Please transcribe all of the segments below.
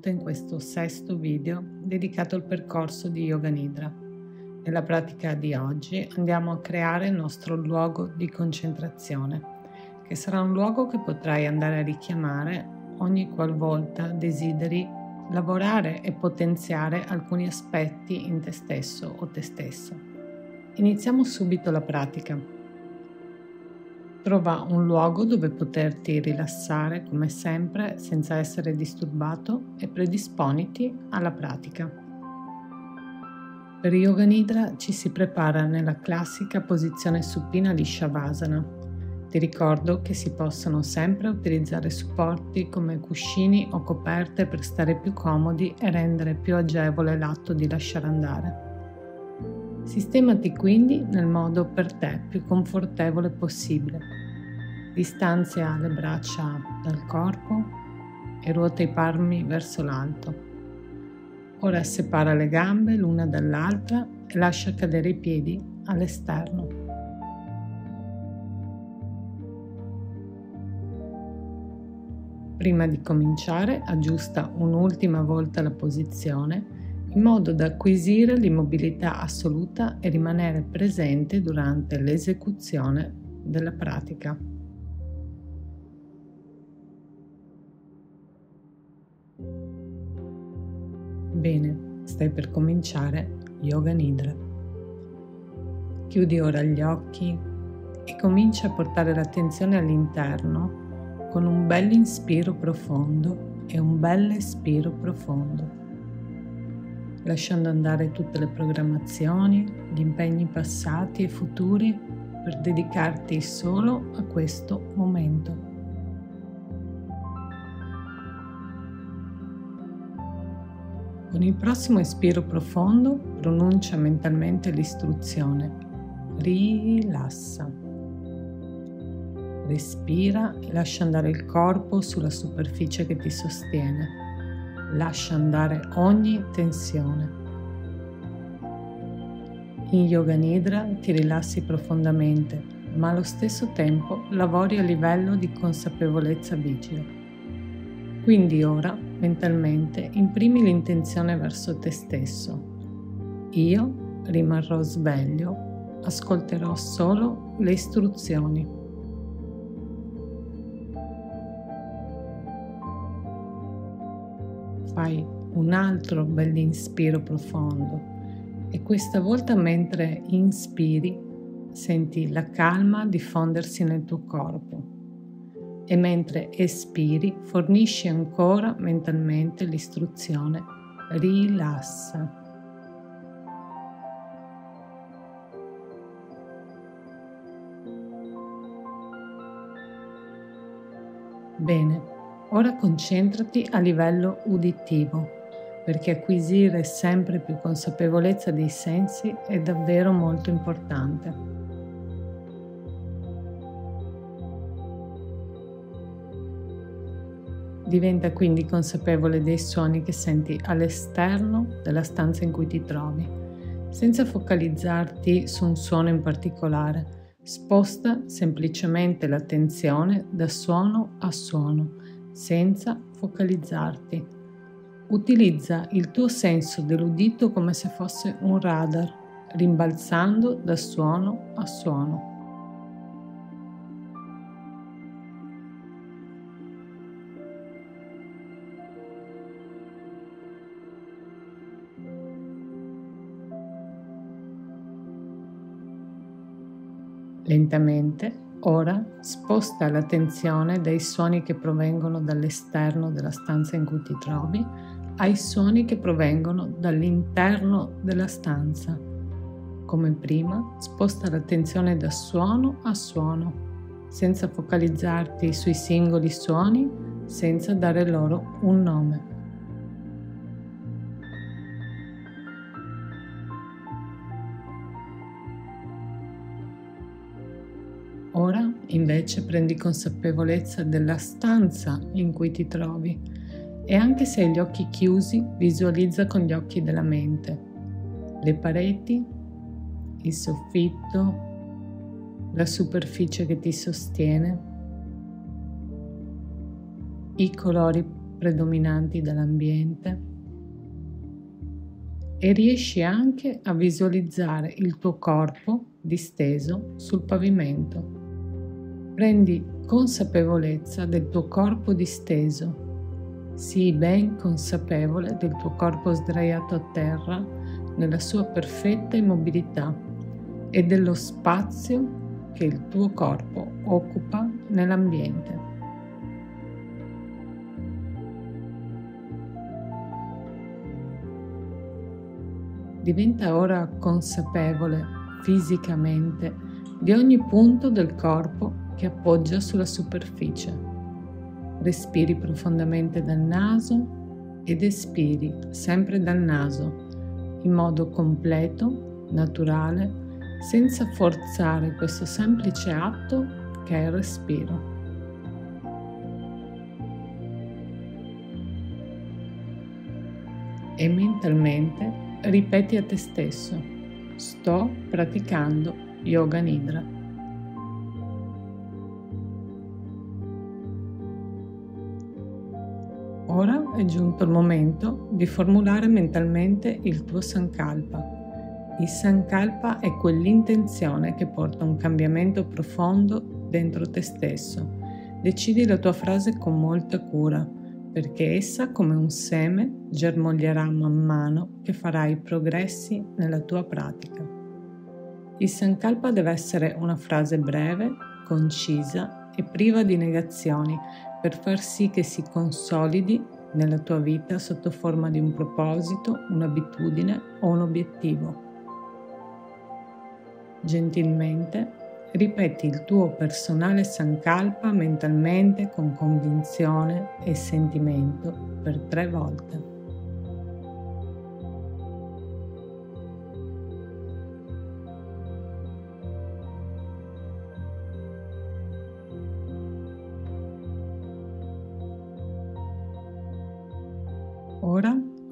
o benvenuta in questo sesto video dedicato al percorso di Yoga Nidra. Nella pratica di oggi andiamo a creare il nostro luogo di concentrazione, che sarà un luogo che potrai andare a richiamare ogni qualvolta desideri lavorare e potenziare alcuni aspetti in te stesso o te stessa. Iniziamo subito la pratica. Trova un luogo dove poterti rilassare come sempre senza essere disturbato e predisponiti alla pratica. Per Yoga Nidra ci si prepara nella classica posizione supina di Shavasana. Ti ricordo che si possono sempre utilizzare supporti come cuscini o coperte per stare più comodi e rendere più agevole l'atto di lasciare andare. Sistemati quindi nel modo per te più confortevole possibile. Distanzia le braccia dal corpo e ruota i palmi verso l'alto. Ora separa le gambe l'una dall'altra e lascia cadere i piedi all'esterno. Prima di cominciare aggiusta un'ultima volta la posizione in modo da acquisire l'immobilità assoluta e rimanere presente durante l'esecuzione della pratica. Bene, stai per cominciare Yoga Nidra. Chiudi ora gli occhi e comincia a portare l'attenzione all'interno con un bel inspiro profondo e un bel espiro profondo lasciando andare tutte le programmazioni, gli impegni passati e futuri per dedicarti solo a questo momento. Con il prossimo espiro profondo pronuncia mentalmente l'istruzione rilassa. Respira e lascia andare il corpo sulla superficie che ti sostiene lascia andare ogni tensione. In Yoga Nidra ti rilassi profondamente, ma allo stesso tempo lavori a livello di consapevolezza vigile. Quindi ora, mentalmente, imprimi l'intenzione verso te stesso. Io rimarrò sveglio, ascolterò solo le istruzioni. Fai un altro bell'inspiro profondo. E questa volta mentre inspiri senti la calma diffondersi nel tuo corpo. E mentre espiri fornisci ancora mentalmente l'istruzione. Rilassa. Bene, Ora concentrati a livello uditivo, perché acquisire sempre più consapevolezza dei sensi è davvero molto importante. Diventa quindi consapevole dei suoni che senti all'esterno della stanza in cui ti trovi, senza focalizzarti su un suono in particolare. Sposta semplicemente l'attenzione da suono a suono senza focalizzarti. Utilizza il tuo senso dell'udito come se fosse un radar, rimbalzando da suono a suono. Lentamente Ora sposta l'attenzione dai suoni che provengono dall'esterno della stanza in cui ti trovi ai suoni che provengono dall'interno della stanza. Come prima, sposta l'attenzione da suono a suono, senza focalizzarti sui singoli suoni, senza dare loro un nome. Invece prendi consapevolezza della stanza in cui ti trovi e anche se hai gli occhi chiusi visualizza con gli occhi della mente le pareti, il soffitto, la superficie che ti sostiene, i colori predominanti dell'ambiente e riesci anche a visualizzare il tuo corpo disteso sul pavimento. Prendi consapevolezza del tuo corpo disteso. Sii ben consapevole del tuo corpo sdraiato a terra nella sua perfetta immobilità e dello spazio che il tuo corpo occupa nell'ambiente. Diventa ora consapevole fisicamente di ogni punto del corpo che appoggia sulla superficie. Respiri profondamente dal naso ed espiri sempre dal naso in modo completo, naturale senza forzare questo semplice atto che è il respiro. E mentalmente ripeti a te stesso, sto praticando yoga nidra. Ora è giunto il momento di formulare mentalmente il tuo sankalpa il Sankalpa è quell'intenzione che porta un cambiamento profondo dentro te stesso. Decidi la tua frase con molta cura, perché essa, come un seme, germoglierà man mano che farai progressi nella tua pratica. Il Sankalpa deve essere una frase breve, concisa e priva di negazioni per far sì che si consolidi nella tua vita sotto forma di un proposito, un'abitudine o un obiettivo. Gentilmente ripeti il tuo personale Sankalpa mentalmente con convinzione e sentimento per tre volte.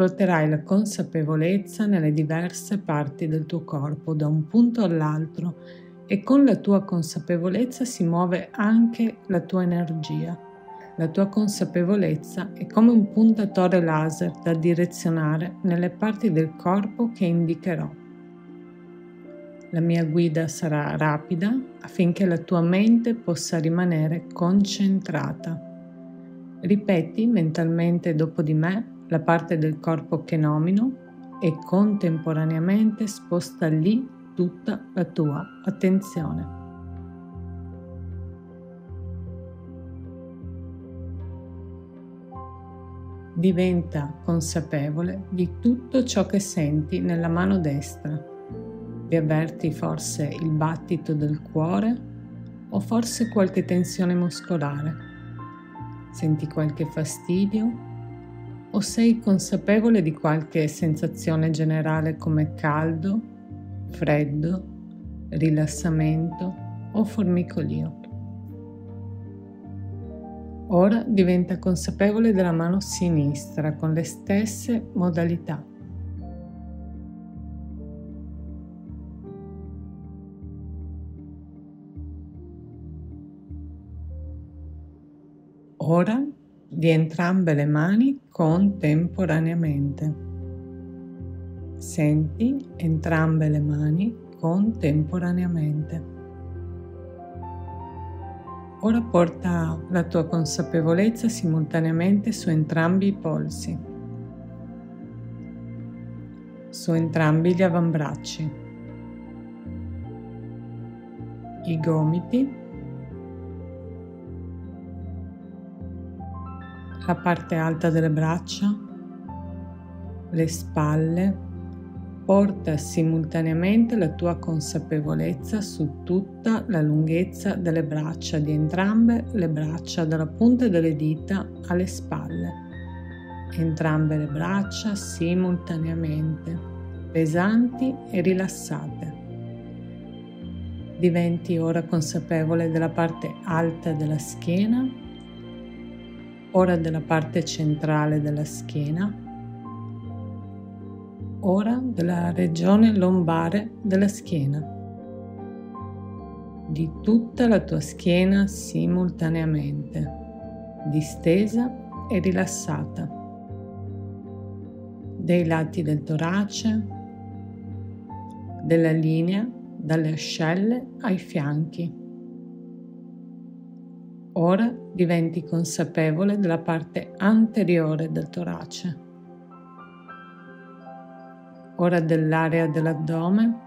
Ora ruoterai la consapevolezza nelle diverse parti del tuo corpo da un punto all'altro e con la tua consapevolezza si muove anche la tua energia. La tua consapevolezza è come un puntatore laser da direzionare nelle parti del corpo che indicherò. La mia guida sarà rapida affinché la tua mente possa rimanere concentrata. Ripeti mentalmente dopo di me la parte del corpo che nomino e contemporaneamente sposta lì tutta la tua attenzione. Diventa consapevole di tutto ciò che senti nella mano destra. Vi avverti forse il battito del cuore o forse qualche tensione muscolare. Senti qualche fastidio o sei consapevole di qualche sensazione generale come caldo, freddo, rilassamento o formicolio. Ora diventa consapevole della mano sinistra con le stesse modalità. Ora di entrambe le mani contemporaneamente. Senti entrambe le mani contemporaneamente. Ora porta la tua consapevolezza simultaneamente su entrambi i polsi, su entrambi gli avambracci, i gomiti la parte alta delle braccia, le spalle, porta simultaneamente la tua consapevolezza su tutta la lunghezza delle braccia di entrambe le braccia, dalla punta delle dita alle spalle. Entrambe le braccia simultaneamente, pesanti e rilassate. Diventi ora consapevole della parte alta della schiena ora della parte centrale della schiena, ora della regione lombare della schiena, di tutta la tua schiena simultaneamente, distesa e rilassata, dei lati del torace, della linea dalle ascelle ai fianchi. Ora diventi consapevole della parte anteriore del torace, ora dell'area dell'addome,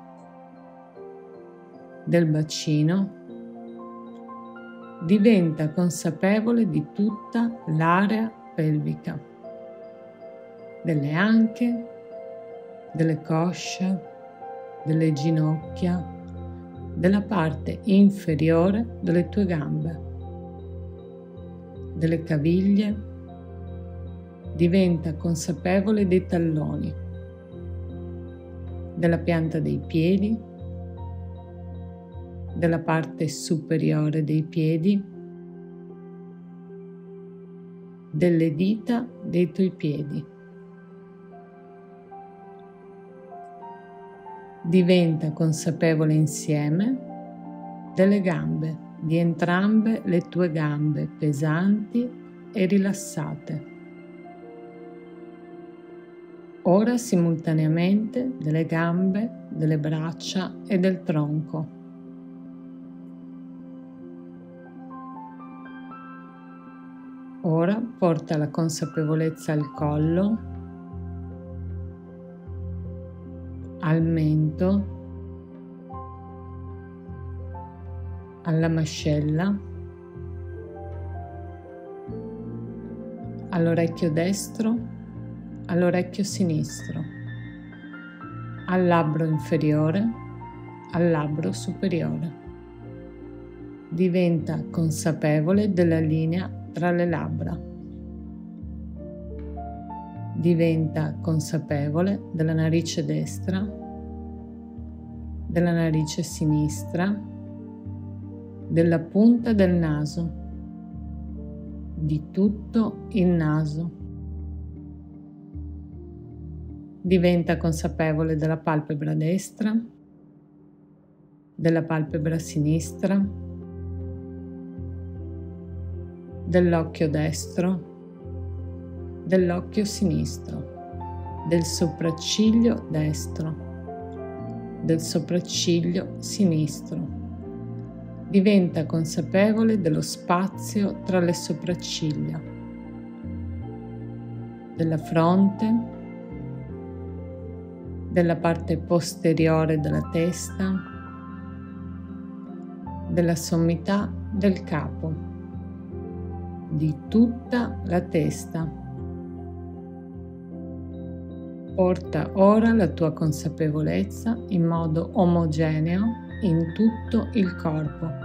del bacino diventa consapevole di tutta l'area pelvica, delle anche, delle cosce, delle ginocchia, della parte inferiore delle tue gambe, delle caviglie, diventa consapevole dei talloni, della pianta dei piedi, della parte superiore dei piedi, delle dita dei tuoi piedi. Diventa consapevole insieme delle gambe, di entrambe le tue gambe pesanti e rilassate. Ora simultaneamente delle gambe, delle braccia e del tronco. Ora porta la consapevolezza al collo, al mento, alla mascella, all'orecchio destro, all'orecchio sinistro, al labbro inferiore, al labbro superiore. Diventa consapevole della linea tra le labbra. Diventa consapevole della narice destra, della narice sinistra, della punta del naso, di tutto il naso. Diventa consapevole della palpebra destra, della palpebra sinistra, dell'occhio destro, dell'occhio sinistro, del sopracciglio destro, del sopracciglio sinistro. Diventa consapevole dello spazio tra le sopracciglia, della fronte, della parte posteriore della testa, della sommità del capo di tutta la testa. Porta ora la tua consapevolezza in modo omogeneo in tutto il corpo.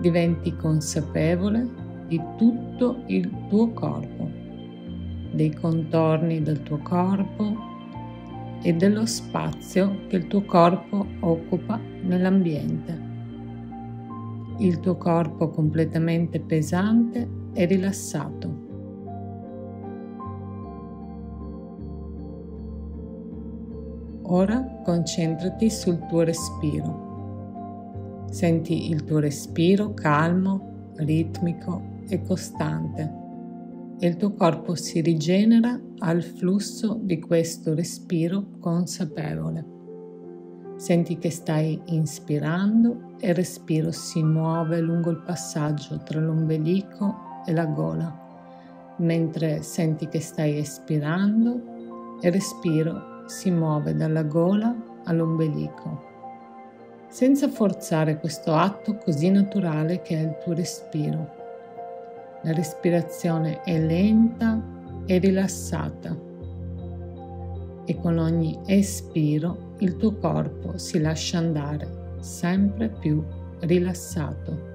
Diventi consapevole di tutto il tuo corpo, dei contorni del tuo corpo e dello spazio che il tuo corpo occupa nell'ambiente. Il tuo corpo completamente pesante e rilassato. Ora concentrati sul tuo respiro. Senti il tuo respiro calmo, ritmico e costante e il tuo corpo si rigenera al flusso di questo respiro consapevole. Senti che stai inspirando e il respiro si muove lungo il passaggio tra l'ombelico e la gola, mentre senti che stai espirando e il respiro si muove dalla gola all'ombelico, senza forzare questo atto così naturale che è il tuo respiro. La respirazione è lenta e rilassata e con ogni espiro il tuo corpo si lascia andare sempre più rilassato.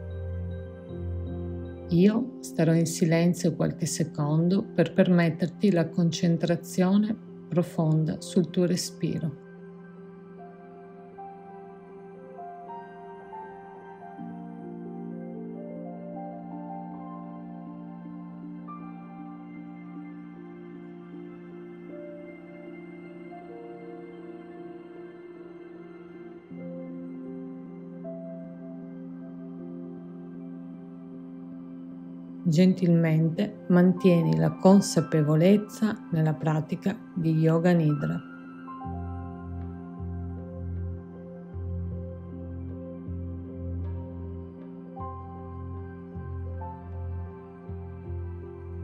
Io starò in silenzio qualche secondo per permetterti la concentrazione profonda sul tuo respiro. Gentilmente mantieni la consapevolezza nella pratica di Yoga Nidra.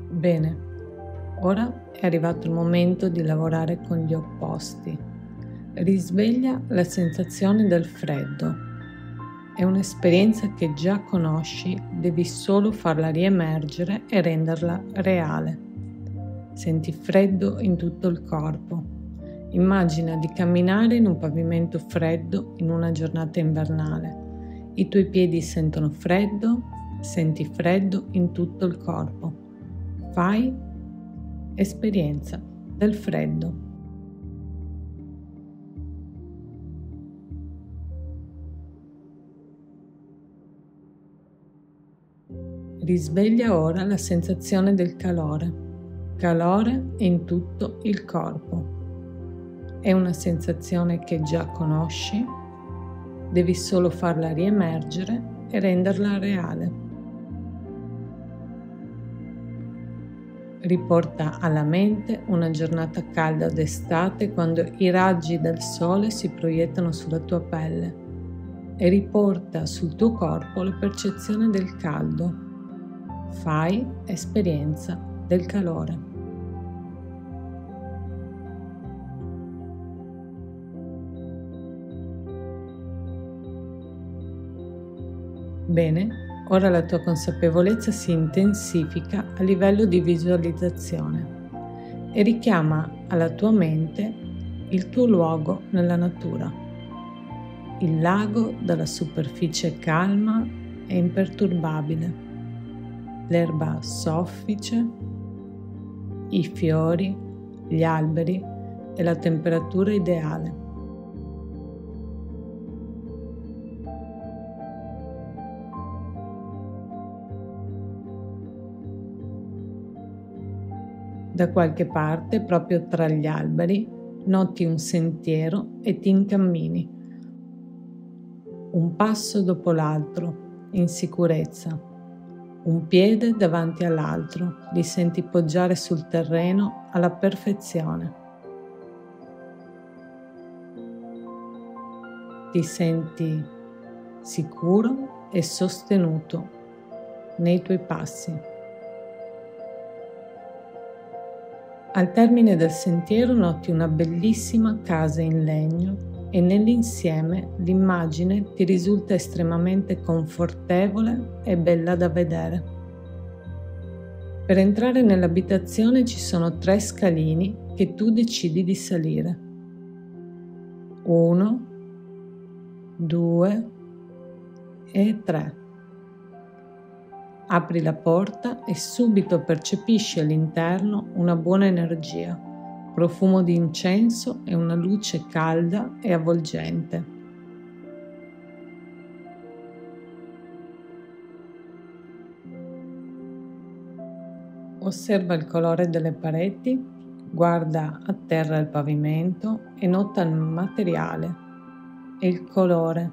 Bene, ora è arrivato il momento di lavorare con gli opposti. Risveglia la sensazione del freddo è un'esperienza che già conosci, devi solo farla riemergere e renderla reale. Senti freddo in tutto il corpo. Immagina di camminare in un pavimento freddo in una giornata invernale. I tuoi piedi sentono freddo, senti freddo in tutto il corpo. Fai esperienza del freddo. Risveglia ora la sensazione del calore, calore in tutto il corpo. È una sensazione che già conosci, devi solo farla riemergere e renderla reale. Riporta alla mente una giornata calda d'estate quando i raggi del sole si proiettano sulla tua pelle e riporta sul tuo corpo la percezione del caldo fai esperienza del calore. Bene, ora la tua consapevolezza si intensifica a livello di visualizzazione e richiama alla tua mente il tuo luogo nella natura, il lago dalla superficie calma e imperturbabile l'erba soffice, i fiori, gli alberi e la temperatura ideale. Da qualche parte, proprio tra gli alberi, noti un sentiero e ti incammini. Un passo dopo l'altro, in sicurezza un piede davanti all'altro, li senti poggiare sul terreno alla perfezione. Ti senti sicuro e sostenuto nei tuoi passi. Al termine del sentiero noti una bellissima casa in legno e nell'insieme l'immagine ti risulta estremamente confortevole e bella da vedere. Per entrare nell'abitazione ci sono tre scalini che tu decidi di salire. Uno, due e tre. Apri la porta e subito percepisci all'interno una buona energia profumo di incenso e una luce calda e avvolgente. Osserva il colore delle pareti, guarda a terra il pavimento e nota il materiale e il colore.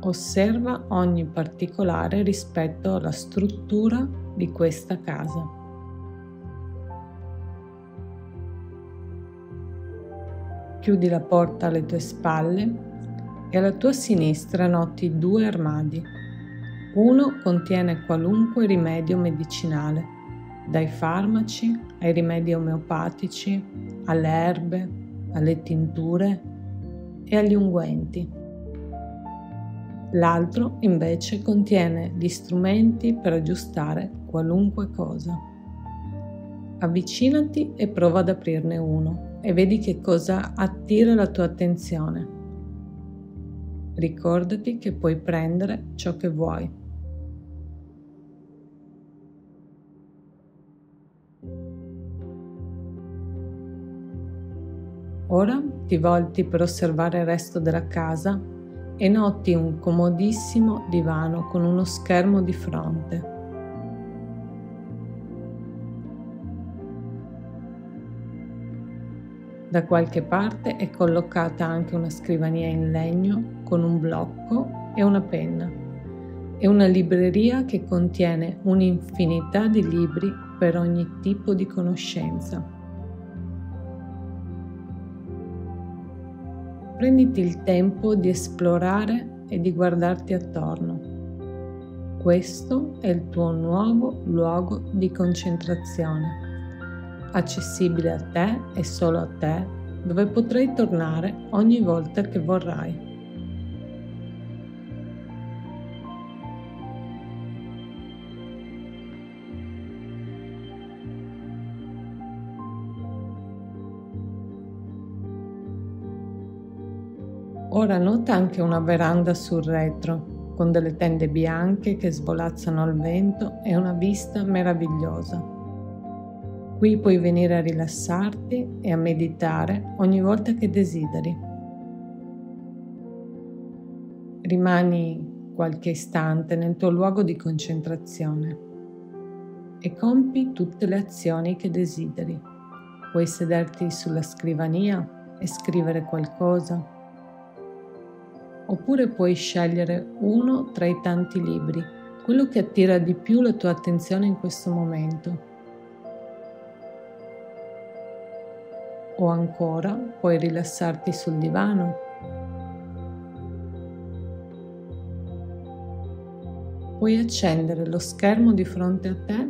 Osserva ogni particolare rispetto alla struttura di questa casa. Chiudi la porta alle tue spalle e alla tua sinistra noti due armadi. Uno contiene qualunque rimedio medicinale, dai farmaci ai rimedi omeopatici, alle erbe, alle tinture e agli unguenti. L'altro invece contiene gli strumenti per aggiustare qualunque cosa. Avvicinati e prova ad aprirne uno e vedi che cosa attira la tua attenzione. Ricordati che puoi prendere ciò che vuoi. Ora ti volti per osservare il resto della casa e noti un comodissimo divano con uno schermo di fronte. Da qualche parte è collocata anche una scrivania in legno con un blocco e una penna. È una libreria che contiene un'infinità di libri per ogni tipo di conoscenza. Prenditi il tempo di esplorare e di guardarti attorno. Questo è il tuo nuovo luogo di concentrazione, accessibile a te e solo a te, dove potrai tornare ogni volta che vorrai. Ora nota anche una veranda sul retro con delle tende bianche che svolazzano al vento e una vista meravigliosa. Qui puoi venire a rilassarti e a meditare ogni volta che desideri. Rimani qualche istante nel tuo luogo di concentrazione e compi tutte le azioni che desideri. Puoi sederti sulla scrivania e scrivere qualcosa oppure puoi scegliere uno tra i tanti libri, quello che attira di più la tua attenzione in questo momento. O ancora puoi rilassarti sul divano. Puoi accendere lo schermo di fronte a te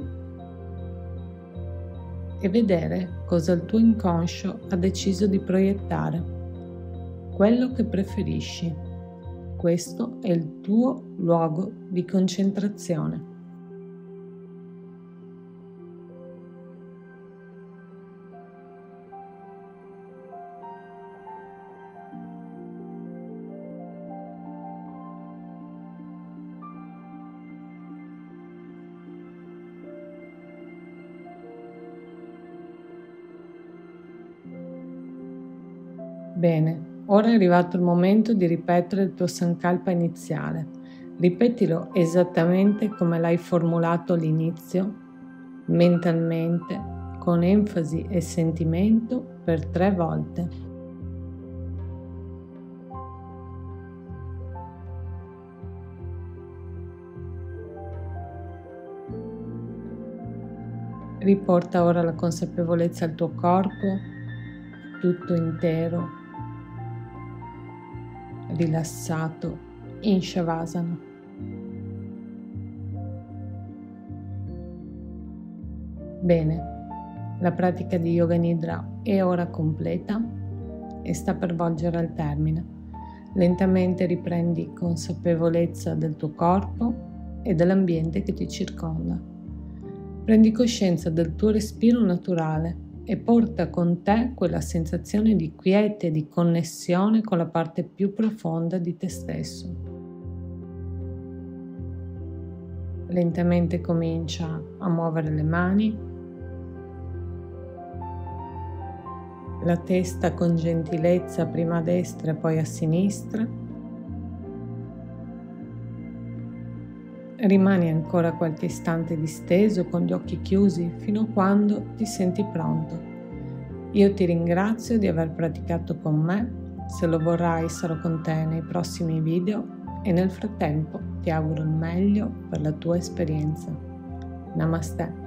e vedere cosa il tuo inconscio ha deciso di proiettare, quello che preferisci. Questo è il tuo luogo di concentrazione. Bene, Ora è arrivato il momento di ripetere il tuo Sankalpa iniziale. Ripetilo esattamente come l'hai formulato all'inizio, mentalmente, con enfasi e sentimento per tre volte. Riporta ora la consapevolezza al tuo corpo, tutto intero, rilassato in Shavasana. Bene, la pratica di Yoga Nidra è ora completa e sta per volgere al termine. Lentamente riprendi consapevolezza del tuo corpo e dell'ambiente che ti circonda. Prendi coscienza del tuo respiro naturale e porta con te quella sensazione di quiete, di connessione con la parte più profonda di te stesso. Lentamente comincia a muovere le mani, la testa con gentilezza prima a destra e poi a sinistra Rimani ancora qualche istante disteso con gli occhi chiusi fino a quando ti senti pronto. Io ti ringrazio di aver praticato con me, se lo vorrai sarò con te nei prossimi video e nel frattempo ti auguro il meglio per la tua esperienza. Namaste.